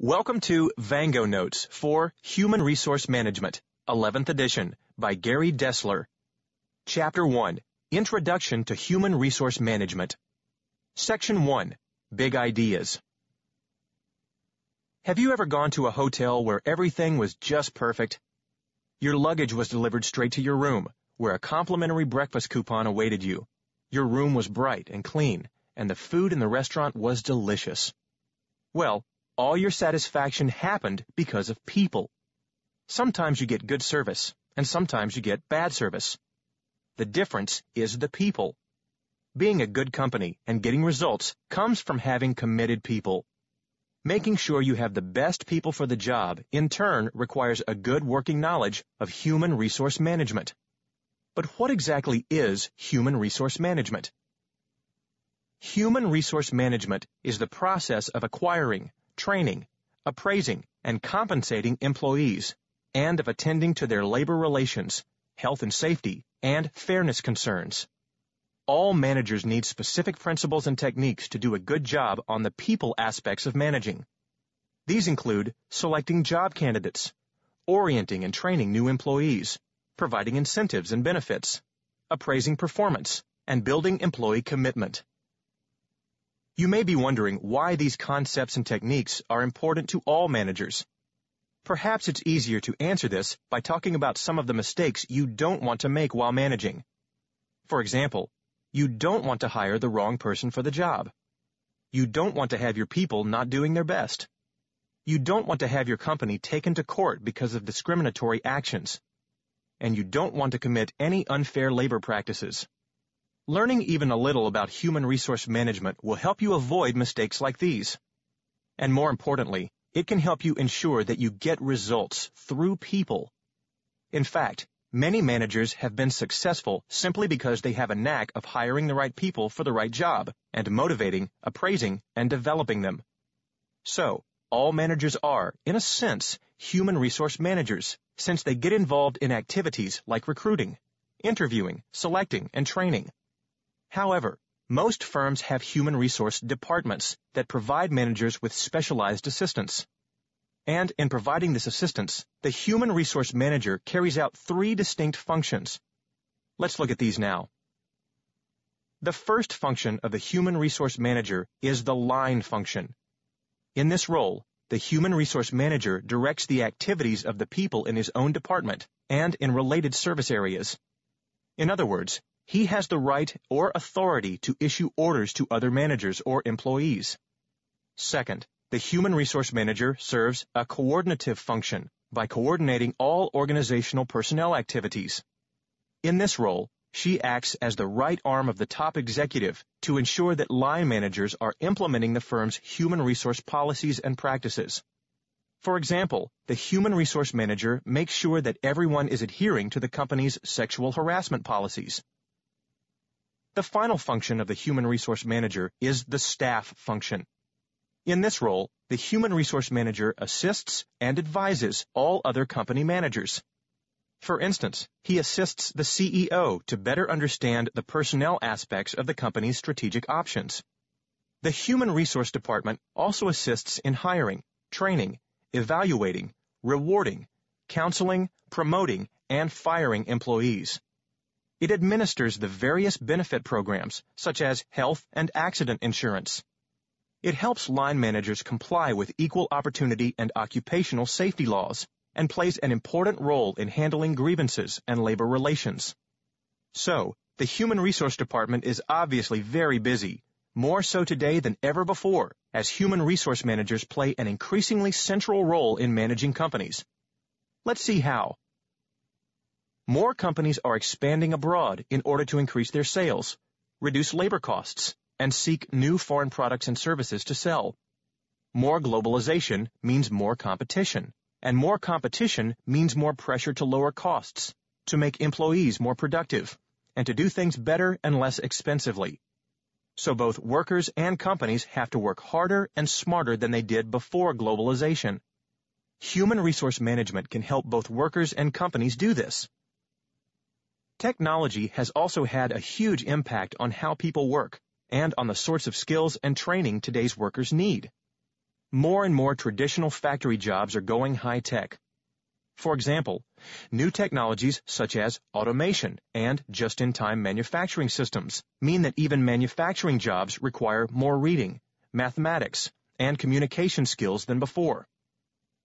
Welcome to Vango Notes for Human Resource Management, 11th edition, by Gary Dessler. Chapter 1 Introduction to Human Resource Management. Section 1 Big Ideas. Have you ever gone to a hotel where everything was just perfect? Your luggage was delivered straight to your room, where a complimentary breakfast coupon awaited you. Your room was bright and clean, and the food in the restaurant was delicious. Well, all your satisfaction happened because of people. Sometimes you get good service, and sometimes you get bad service. The difference is the people. Being a good company and getting results comes from having committed people. Making sure you have the best people for the job, in turn, requires a good working knowledge of human resource management. But what exactly is human resource management? Human resource management is the process of acquiring, training, appraising, and compensating employees, and of attending to their labor relations, health and safety, and fairness concerns. All managers need specific principles and techniques to do a good job on the people aspects of managing. These include selecting job candidates, orienting and training new employees, providing incentives and benefits, appraising performance, and building employee commitment. You may be wondering why these concepts and techniques are important to all managers. Perhaps it's easier to answer this by talking about some of the mistakes you don't want to make while managing. For example, you don't want to hire the wrong person for the job. You don't want to have your people not doing their best. You don't want to have your company taken to court because of discriminatory actions. And you don't want to commit any unfair labor practices. Learning even a little about human resource management will help you avoid mistakes like these. And more importantly, it can help you ensure that you get results through people. In fact, many managers have been successful simply because they have a knack of hiring the right people for the right job and motivating, appraising, and developing them. So, all managers are, in a sense, human resource managers, since they get involved in activities like recruiting, interviewing, selecting, and training. However, most firms have human resource departments that provide managers with specialized assistance. And in providing this assistance, the human resource manager carries out three distinct functions. Let's look at these now. The first function of the human resource manager is the line function. In this role, the human resource manager directs the activities of the people in his own department and in related service areas. In other words, he has the right or authority to issue orders to other managers or employees. Second, the human resource manager serves a coordinative function by coordinating all organizational personnel activities. In this role, she acts as the right arm of the top executive to ensure that line managers are implementing the firm's human resource policies and practices. For example, the human resource manager makes sure that everyone is adhering to the company's sexual harassment policies. The final function of the human resource manager is the staff function. In this role, the human resource manager assists and advises all other company managers. For instance, he assists the CEO to better understand the personnel aspects of the company's strategic options. The Human Resource Department also assists in hiring, training, evaluating, rewarding, counseling, promoting, and firing employees. It administers the various benefit programs, such as health and accident insurance. It helps line managers comply with equal opportunity and occupational safety laws, and plays an important role in handling grievances and labor relations. So, the Human Resource Department is obviously very busy, more so today than ever before, as human resource managers play an increasingly central role in managing companies. Let's see how. More companies are expanding abroad in order to increase their sales, reduce labor costs, and seek new foreign products and services to sell. More globalization means more competition, and more competition means more pressure to lower costs, to make employees more productive, and to do things better and less expensively. So both workers and companies have to work harder and smarter than they did before globalization. Human resource management can help both workers and companies do this. Technology has also had a huge impact on how people work and on the sorts of skills and training today's workers need. more and more traditional factory jobs are going high tech. For example, new technologies such as automation and just-in-time manufacturing systems mean that even manufacturing jobs require more reading, mathematics, and communication skills than before.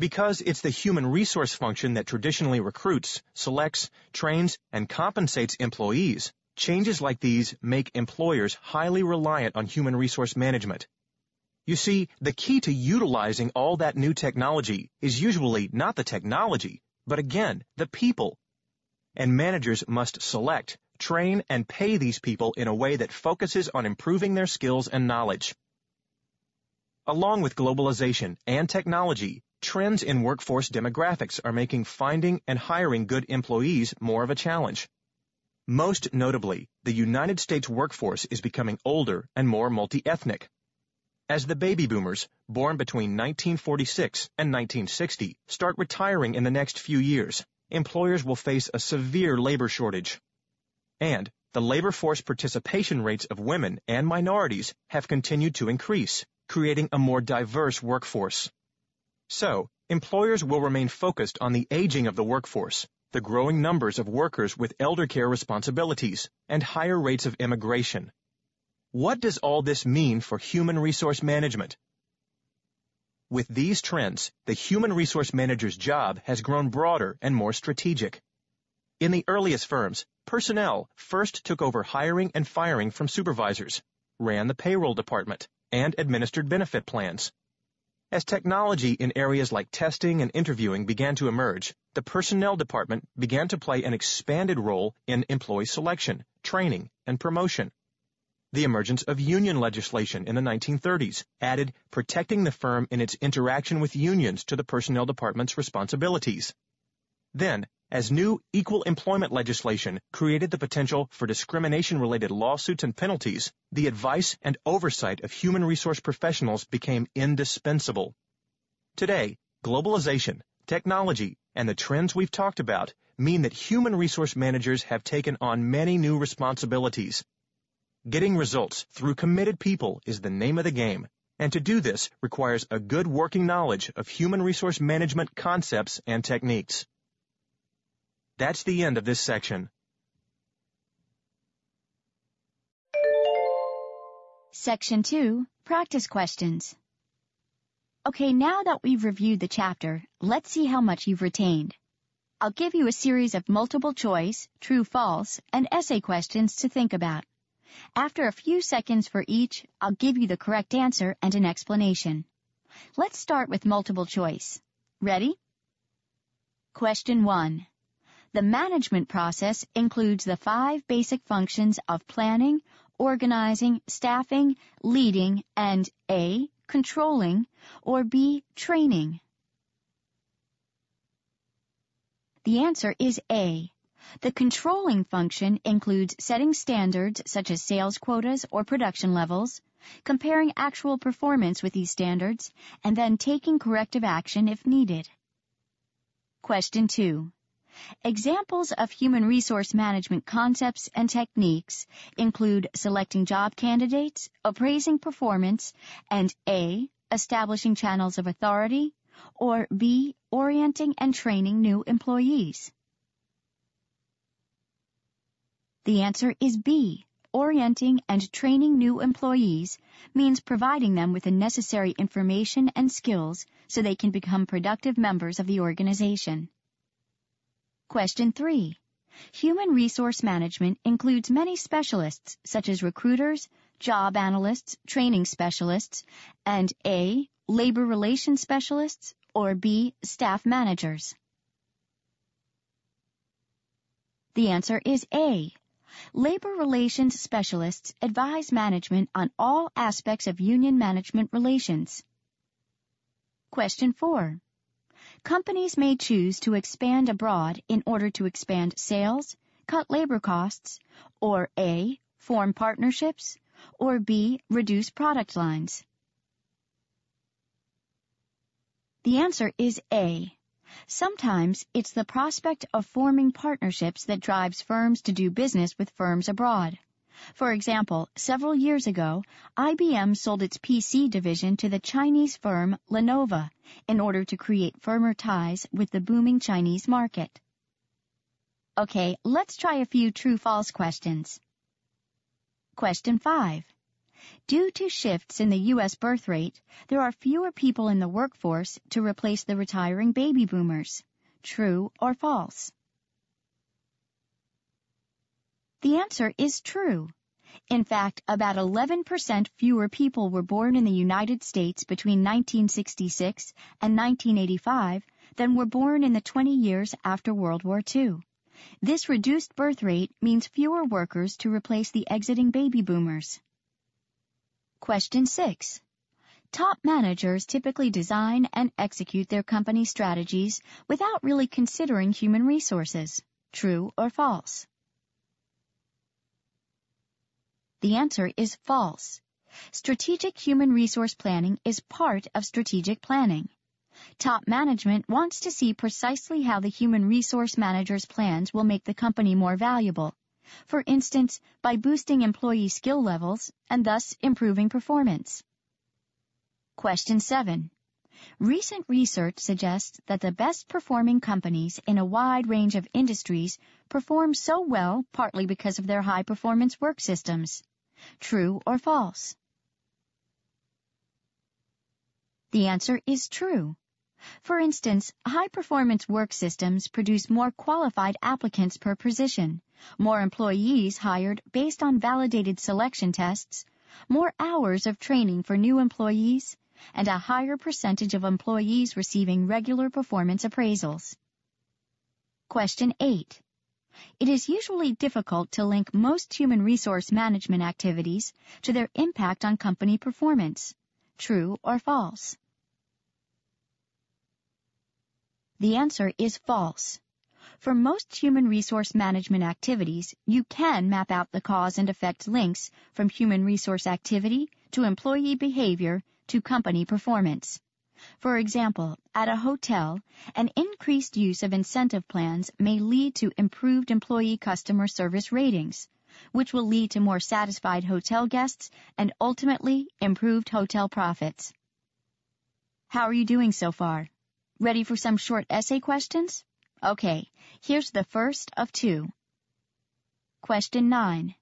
Because it's the human resource function that traditionally recruits, selects, trains, and compensates employees, changes like these make employers highly reliant on human resource management you see, the key to utilizing all that new technology is usually not the technology, but again, the people. And managers must select, train, and pay these people in a way that focuses on improving their skills and knowledge. Along with globalization and technology, trends in workforce demographics are making finding and hiring good employees more of a challenge. Most notably, the United States workforce is becoming older and more multi-ethnic. As the baby boomers, born between 1946 and 1960, start retiring in the next few years, employers will face a severe labor shortage. And the labor force participation rates of women and minorities have continued to increase, creating a more diverse workforce. So, employers will remain focused on the aging of the workforce, the growing numbers of workers with elder care responsibilities, and higher rates of immigration. What does all this mean for human resource management? With these trends, the human resource manager's job has grown broader and more strategic. In the earliest firms, personnel first took over hiring and firing from supervisors, ran the payroll department, and administered benefit plans. As technology in areas like testing and interviewing began to emerge, the personnel department began to play an expanded role in employee selection, training, and promotion. The emergence of union legislation in the 1930s added protecting the firm in its interaction with unions to the personnel department's responsibilities. Then, as new equal employment legislation created the potential for discrimination-related lawsuits and penalties, the advice and oversight of human resource professionals became indispensable. Today, globalization, technology, and the trends we've talked about mean that human resource managers have taken on many new responsibilities Getting results through committed people is the name of the game, and to do this requires a good working knowledge of human resource management concepts and techniques. That's the end of this section. Section 2, Practice Questions. Okay, now that we've reviewed the chapter, let's see how much you've retained. I'll give you a series of multiple choice, true false, and essay questions to think about. After a few seconds for each, I'll give you the correct answer and an explanation. Let's start with multiple choice. Ready? Question 1. The management process includes the five basic functions of planning, organizing, staffing, leading, and A. Controlling, or B. Training. The answer is A. The controlling function includes setting standards such as sales quotas or production levels, comparing actual performance with these standards, and then taking corrective action if needed. Question 2. Examples of human resource management concepts and techniques include selecting job candidates, appraising performance, and A. Establishing channels of authority, or B. Orienting and training new employees. The answer is B. Orienting and training new employees means providing them with the necessary information and skills so they can become productive members of the organization. Question 3. Human resource management includes many specialists such as recruiters, job analysts, training specialists, and A. Labor relations specialists or B. Staff managers. The answer is A. Labor relations specialists advise management on all aspects of union management relations. Question 4. Companies may choose to expand abroad in order to expand sales, cut labor costs, or A. form partnerships, or B. reduce product lines. The answer is A. Sometimes it's the prospect of forming partnerships that drives firms to do business with firms abroad. For example, several years ago, IBM sold its PC division to the Chinese firm Lenovo in order to create firmer ties with the booming Chinese market. Okay, let's try a few true-false questions. Question 5. Due to shifts in the U.S. birth rate, there are fewer people in the workforce to replace the retiring baby boomers. True or false? The answer is true. In fact, about 11% fewer people were born in the United States between 1966 and 1985 than were born in the 20 years after World War II. This reduced birth rate means fewer workers to replace the exiting baby boomers. Question 6. Top managers typically design and execute their company strategies without really considering human resources. True or false? The answer is false. Strategic human resource planning is part of strategic planning. Top management wants to see precisely how the human resource manager's plans will make the company more valuable. For instance, by boosting employee skill levels and thus improving performance. Question 7. Recent research suggests that the best performing companies in a wide range of industries perform so well partly because of their high performance work systems. True or false? The answer is true. For instance, high-performance work systems produce more qualified applicants per position, more employees hired based on validated selection tests, more hours of training for new employees, and a higher percentage of employees receiving regular performance appraisals. Question 8. It is usually difficult to link most human resource management activities to their impact on company performance. True or false? The answer is false. For most human resource management activities, you can map out the cause and effect links from human resource activity to employee behavior to company performance. For example, at a hotel, an increased use of incentive plans may lead to improved employee customer service ratings, which will lead to more satisfied hotel guests and ultimately improved hotel profits. How are you doing so far? Ready for some short essay questions? Okay, here's the first of two. Question 9.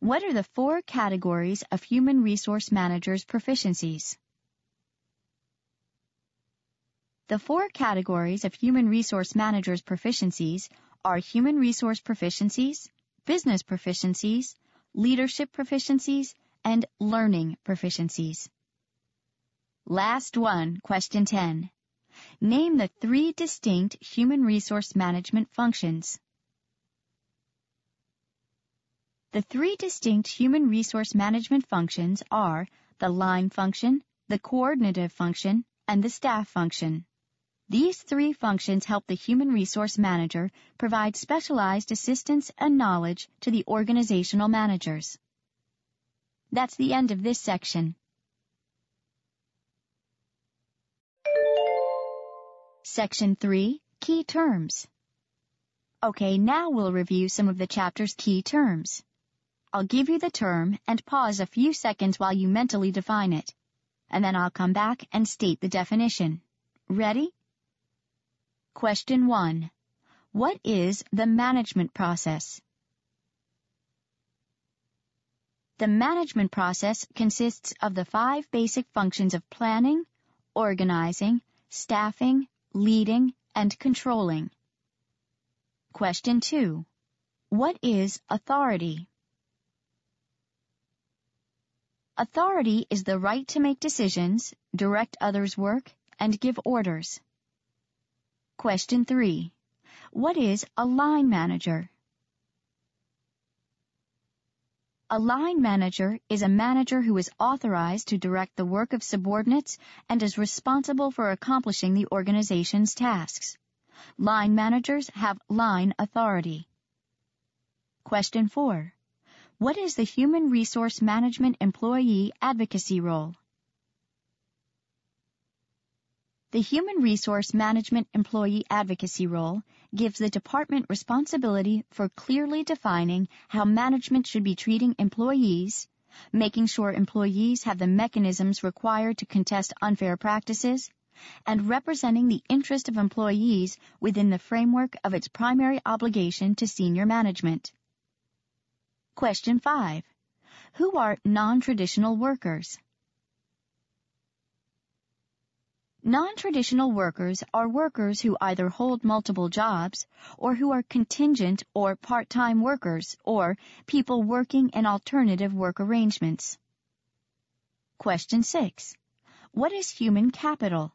What are the four categories of human resource managers' proficiencies? The four categories of human resource managers' proficiencies are human resource proficiencies, business proficiencies, leadership proficiencies, and learning proficiencies. Last one, question 10. Name the three distinct human resource management functions. The three distinct human resource management functions are the line function, the coordinative function, and the staff function. These three functions help the human resource manager provide specialized assistance and knowledge to the organizational managers. That's the end of this section. Section 3, Key Terms. Okay, now we'll review some of the chapter's key terms. I'll give you the term and pause a few seconds while you mentally define it. And then I'll come back and state the definition. Ready? Question 1. What is the management process? The management process consists of the five basic functions of planning, organizing, staffing, leading, and controlling. Question 2. What is authority? Authority is the right to make decisions, direct others' work, and give orders. Question 3. What is a line manager? A line manager is a manager who is authorized to direct the work of subordinates and is responsible for accomplishing the organization's tasks. Line managers have line authority. Question 4. What is the Human Resource Management Employee Advocacy role? The Human Resource Management Employee Advocacy role gives the department responsibility for clearly defining how management should be treating employees, making sure employees have the mechanisms required to contest unfair practices, and representing the interest of employees within the framework of its primary obligation to senior management. Question 5. Who are non-traditional workers? Non-traditional workers are workers who either hold multiple jobs or who are contingent or part-time workers or people working in alternative work arrangements. Question 6. What is human capital?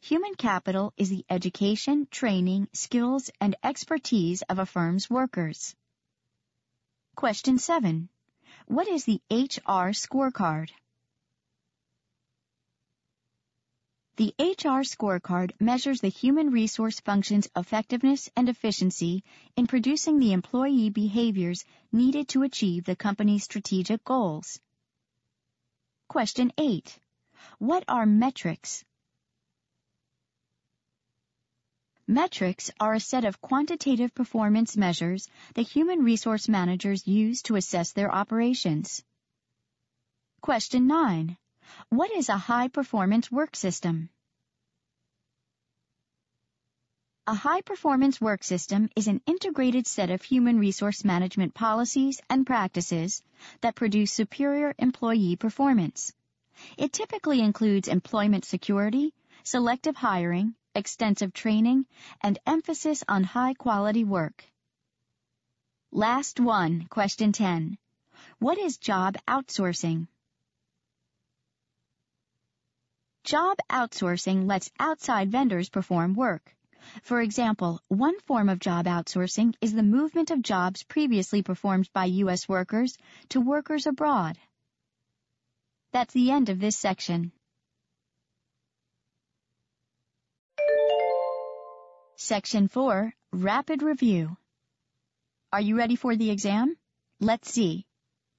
Human capital is the education, training, skills, and expertise of a firm's workers. Question 7. What is the HR scorecard? The HR scorecard measures the human resource function's effectiveness and efficiency in producing the employee behaviors needed to achieve the company's strategic goals. Question 8. What are metrics? Metrics are a set of quantitative performance measures that human resource managers use to assess their operations. Question 9. What is a high-performance work system? A high-performance work system is an integrated set of human resource management policies and practices that produce superior employee performance. It typically includes employment security, selective hiring, extensive training, and emphasis on high-quality work. Last one, question 10. What is job outsourcing? Job outsourcing lets outside vendors perform work. For example, one form of job outsourcing is the movement of jobs previously performed by U.S. workers to workers abroad. That's the end of this section. Section 4, Rapid Review. Are you ready for the exam? Let's see.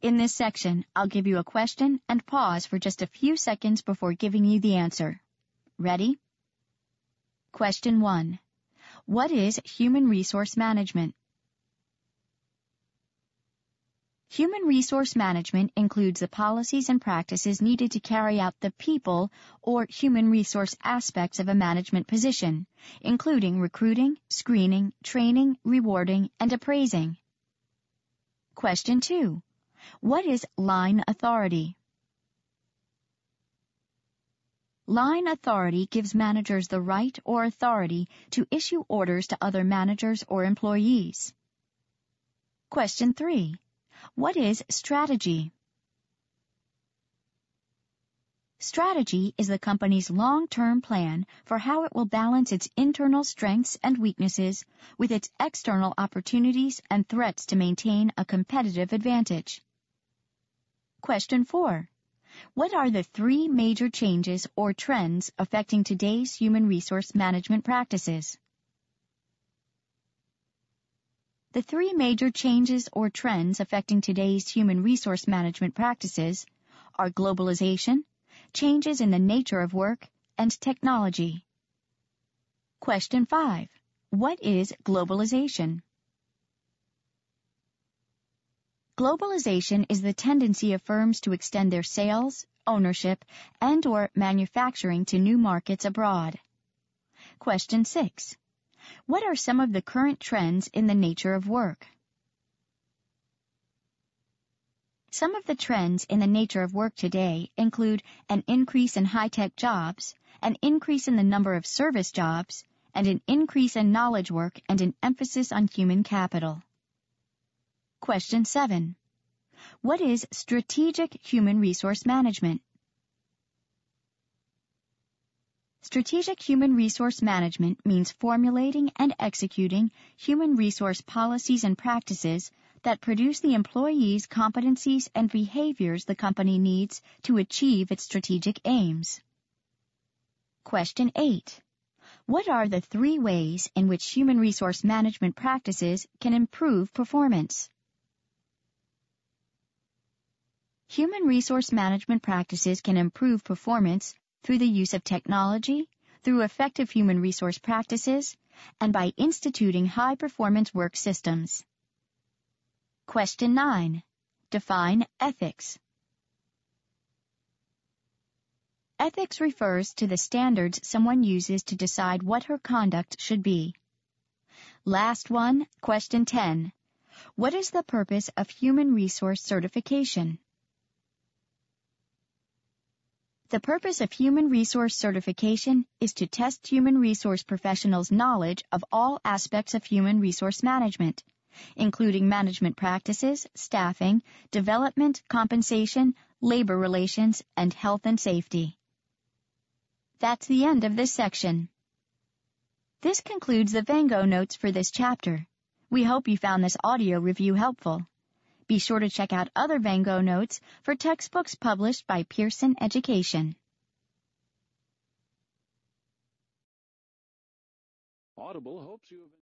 In this section, I'll give you a question and pause for just a few seconds before giving you the answer. Ready? Question 1. What is human resource management? Human resource management includes the policies and practices needed to carry out the people or human resource aspects of a management position, including recruiting, screening, training, rewarding, and appraising. Question 2. What is line authority? Line authority gives managers the right or authority to issue orders to other managers or employees. Question 3. What is strategy? Strategy is the company's long-term plan for how it will balance its internal strengths and weaknesses with its external opportunities and threats to maintain a competitive advantage. Question 4. What are the three major changes or trends affecting today's human resource management practices? The three major changes or trends affecting today's human resource management practices are globalization, changes in the nature of work, and technology. Question 5. What is globalization? Globalization is the tendency of firms to extend their sales, ownership, and or manufacturing to new markets abroad. Question 6. What are some of the current trends in the nature of work? Some of the trends in the nature of work today include an increase in high-tech jobs, an increase in the number of service jobs, and an increase in knowledge work and an emphasis on human capital. Question 7. What is strategic human resource management? Strategic human resource management means formulating and executing human resource policies and practices that produce the employees' competencies and behaviors the company needs to achieve its strategic aims. Question 8. What are the three ways in which human resource management practices can improve performance? Human resource management practices can improve performance through the use of technology, through effective human resource practices, and by instituting high performance work systems. Question 9. Define ethics. Ethics refers to the standards someone uses to decide what her conduct should be. Last one, question 10. What is the purpose of human resource certification? The purpose of human resource certification is to test human resource professionals' knowledge of all aspects of human resource management, including management practices, staffing, development, compensation, labor relations, and health and safety. That's the end of this section. This concludes the Vango notes for this chapter. We hope you found this audio review helpful. Be sure to check out other Vango notes for textbooks published by Pearson Education. Audible hopes you have